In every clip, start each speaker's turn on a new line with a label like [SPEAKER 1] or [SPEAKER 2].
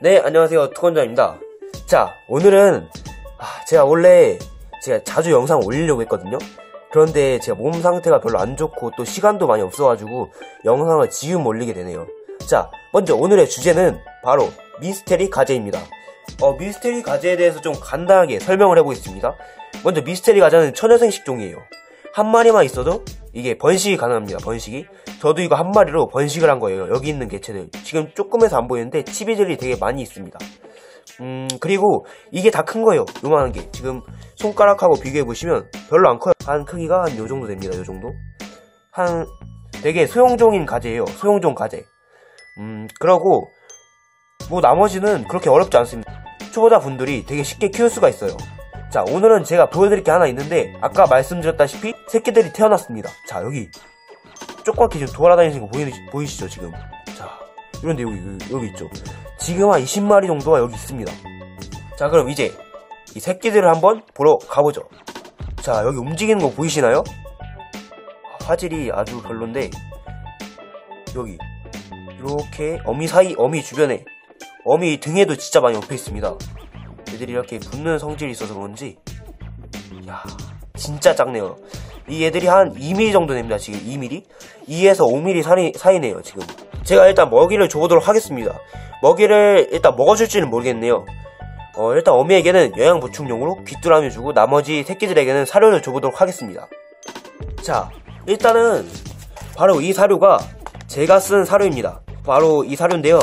[SPEAKER 1] 네, 안녕하세요. 투건장입니다. 자, 오늘은, 아, 제가 원래, 제가 자주 영상 올리려고 했거든요? 그런데 제가 몸 상태가 별로 안 좋고 또 시간도 많이 없어가지고 영상을 지금 올리게 되네요. 자, 먼저 오늘의 주제는 바로 미스테리 가제입니다. 어, 미스테리 가제에 대해서 좀 간단하게 설명을 해보겠습니다. 먼저 미스테리 가제는 처녀생 식종이에요. 한 마리만 있어도 이게 번식이 가능합니다. 번식이. 저도 이거 한 마리로 번식을 한 거예요. 여기 있는 개체들. 지금 조금해서 안 보이는데 치비들이 되게 많이 있습니다. 음, 그리고 이게 다 큰 거예요. 요만한 게. 지금 손가락하고 비교해보시면 별로 안 커요. 한 크기가 한 요 정도 됩니다. 요 정도. 한, 되게 소형종인 가재예요. 소형종 가재. 음, 그러고, 뭐 나머지는 그렇게 어렵지 않습니다. 초보자 분들이 되게 쉽게 키울 수가 있어요. 자, 오늘은 제가 보여드릴 게 하나 있는데, 아까 말씀드렸다시피 새끼들이 태어났습니다. 자, 여기. 조그맣게 지금 돌아다니는 거 보이, 보이시죠, 지금? 자, 이런데 여기, 여기, 여기 있죠. 지금 한 20마리 정도가 여기 있습니다. 자, 그럼 이제 이 새끼들을 한번 보러 가보죠. 자, 여기 움직이는 거 보이시나요? 화질이 아주 별론데, 여기. 이렇게 어미 사이, 어미 주변에, 어미 등에도 진짜 많이 엎여 있습니다. 애들이 이렇게 붙는 성질이 있어서 그런지, 야 진짜 작네요. 이 애들이 한 2mm 정도 됩니다, 지금 2mm? 2에서 5mm 사이, 사이네요, 지금. 제가 일단 먹이를 줘보도록 하겠습니다. 먹이를 일단 먹어줄지는 모르겠네요. 어, 일단 어미에게는 영양 보충용으로 귀뚜라미 주고 나머지 새끼들에게는 사료를 줘보도록 하겠습니다. 자, 일단은 바로 이 사료가 제가 쓴 사료입니다. 바로 이 사료인데요.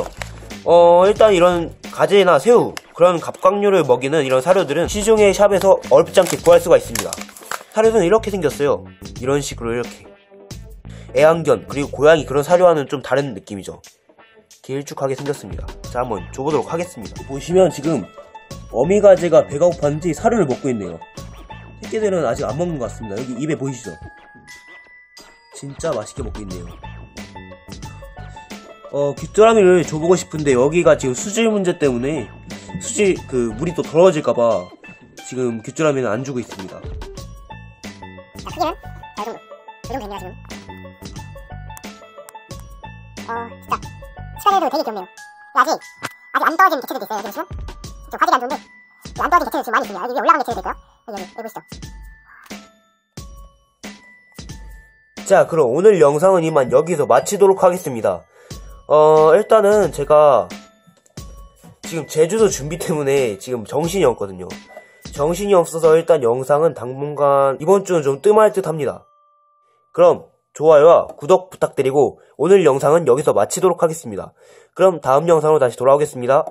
[SPEAKER 1] 어, 일단 이런 가재나 새우, 그런 갑각류를 먹이는 이런 사료들은 시중의 샵에서 어렵지 않게 구할 수가 있습니다. 사료는 이렇게 생겼어요. 이런 식으로 이렇게. 애완견, 그리고 고양이 그런 사료와는 좀 다른 느낌이죠. 길쭉하게 생겼습니다. 자, 한번 줘보도록 하겠습니다. 보시면 지금 어미가재가 배가 고팠는지 사료를 먹고 있네요. 새끼들은 아직 안 먹는 것 같습니다. 여기 입에 보이시죠? 진짜 맛있게 먹고 있네요. 어, 귀뚜라미를 줘보고 싶은데 여기가 지금 수질 문제 때문에 수질, 그, 물이 또 더러워질까봐 지금 귀뚜라미는 안 주고 있습니다.
[SPEAKER 2] 자, 크기는 자, 이 정도. 이 정도 됐네요, 지금. 어, 진짜. 시간에도 되게 귀엽네요. 아직, 아직 안 떨어진 개체들도 있어요, 보시면. 좀 화질이 안 좋은데, 안 떨어진 개체들 지금 많이 있습니다. 여기 올라간 개체들도 있고요. 여기, 여기 보시죠.
[SPEAKER 1] 자, 그럼 오늘 영상은 이만 여기서 마치도록 하겠습니다. 어, 일단은 제가 지금 제주도 준비 때문에 지금 정신이 없거든요. 정신이 없어서 일단 영상은 당분간 이번 주는 좀 뜸할 듯 합니다. 그럼 좋아요와 구독 부탁드리고 오늘 영상은 여기서 마치도록 하겠습니다. 그럼 다음 영상으로 다시 돌아오겠습니다.